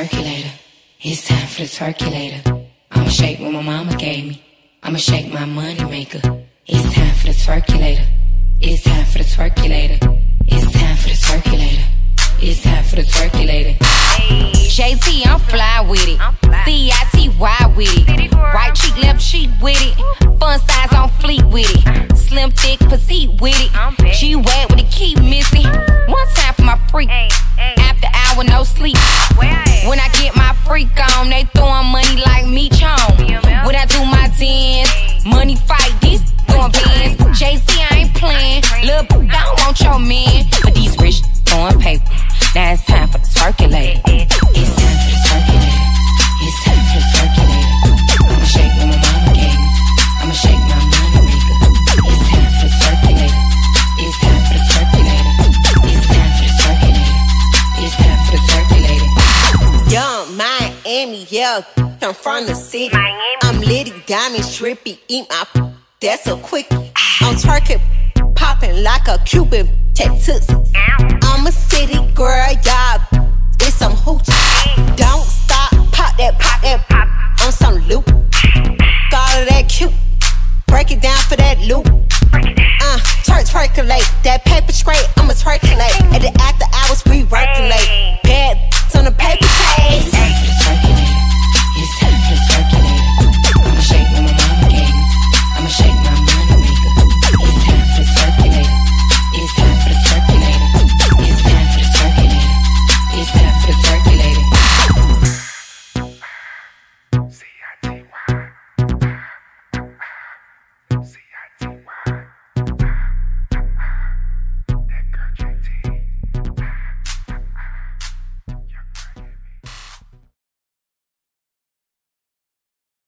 Twerkulator. It's time for the Twerkulator. I'ma shake what my mama gave me. I'ma shake my money maker. It's time for the Twerkulator. It's time for the Twerkulator. It's time for the Twerkulator. It's time for the Twerkulator. Hey. JT, I'm fly with it. C I T Y. freak on. They throwing money like Yeah, I'm from the city. I'm litty, diamond, trippy, eat my that's a quick. I'm twerking, popping like a Cuban Texas. I'm a city girl, yeah, it's some hooch. Don't stop, pop that, pop that, pop on some loop. Got all that cute, break it down for that loop. Uh, twerk, twerk, that.